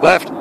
Left.